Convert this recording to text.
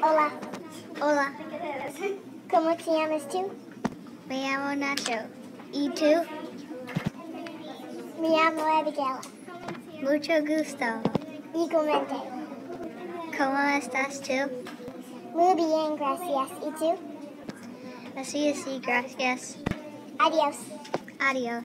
Hola. Hola. ¿Cómo te llamas tú? Me llamo Nacho. ¿Y tú? Me llamo Abigail. Mucho gusto. Igualmente. ¿Cómo estás tú? Muy bien, gracias. ¿Y tú? Así, así, gracias. Adiós. Adiós.